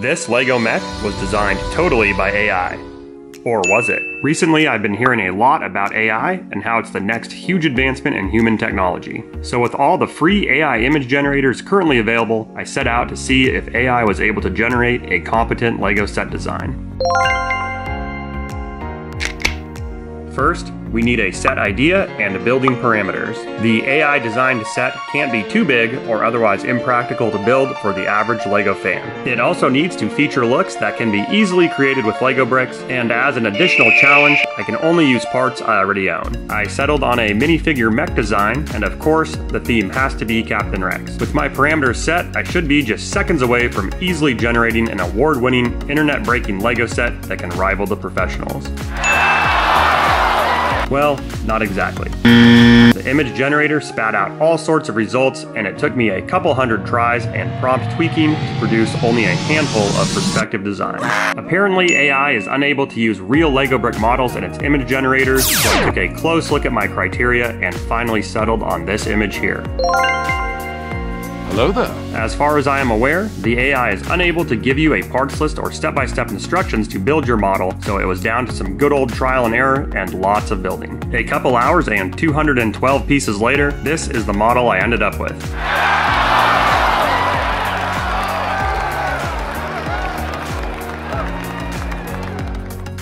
This LEGO mech was designed totally by AI. Or was it? Recently, I've been hearing a lot about AI and how it's the next huge advancement in human technology. So, with all the free AI image generators currently available, I set out to see if AI was able to generate a competent LEGO set design. First, we need a set idea and building parameters. The AI designed set can't be too big or otherwise impractical to build for the average LEGO fan. It also needs to feature looks that can be easily created with LEGO bricks, and as an additional challenge, I can only use parts I already own. I settled on a minifigure mech design, and of course, the theme has to be Captain Rex. With my parameters set, I should be just seconds away from easily generating an award-winning, internet-breaking LEGO set that can rival the professionals. Well, not exactly. The image generator spat out all sorts of results, and it took me a couple hundred tries and prompt tweaking to produce only a handful of perspective designs. Apparently, AI is unable to use real LEGO brick models in its image generators, so I took a close look at my criteria and finally settled on this image here. Hello there. As far as I am aware, the AI is unable to give you a parts list or step by step instructions to build your model, so it was down to some good old trial and error and lots of building. A couple hours and 212 pieces later, this is the model I ended up with.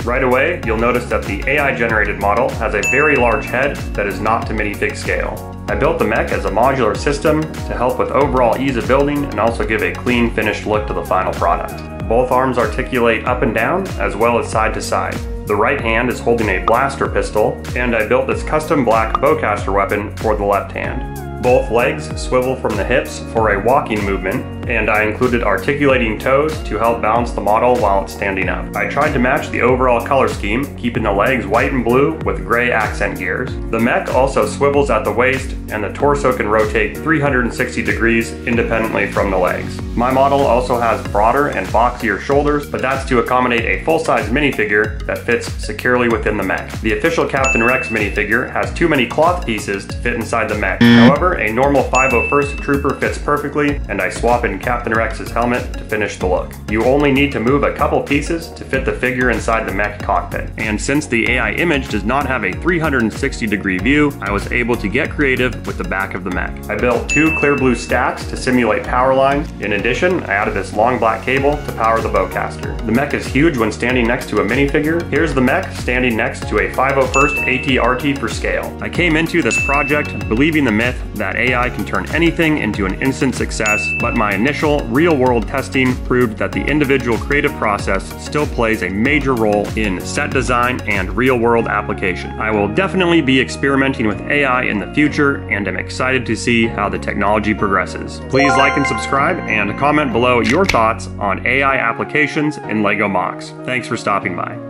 Right away, you'll notice that the AI generated model has a very large head that is not to minifig scale. I built the mech as a modular system to help with overall ease of building and also give a clean finished look to the final product. Both arms articulate up and down as well as side to side. The right hand is holding a blaster pistol, and I built this custom black bowcaster weapon for the left hand. Both legs swivel from the hips for a walking movement, and I included articulating toes to help balance the model while it's standing up. I tried to match the overall color scheme, keeping the legs white and blue with gray accent gears. The mech also swivels at the waist, and the torso can rotate 360 degrees independently from the legs. My model also has broader and boxier shoulders, but that's to accommodate a full-size minifigure that fits securely within the mech. The official Captain Rex minifigure has too many cloth pieces to fit inside the mech. Mm. However, a normal 501st Trooper fits perfectly, and I swap in Captain Rex's helmet to finish the look. You only need to move a couple pieces to fit the figure inside the mech cockpit. And since the AI image does not have a 360 degree view, I was able to get creative with the back of the mech. I built two clear blue stacks to simulate power lines. In addition, I added this long black cable to power the bowcaster. The mech is huge when standing next to a minifigure. Here's the mech standing next to a 501st AT-RT for scale. I came into this project believing the myth that AI can turn anything into an instant success, but my initial real-world testing proved that the individual creative process still plays a major role in set design and real-world application. I will definitely be experimenting with AI in the future and am excited to see how the technology progresses. Please like and subscribe and comment below your thoughts on AI applications in LEGO MOCs. Thanks for stopping by.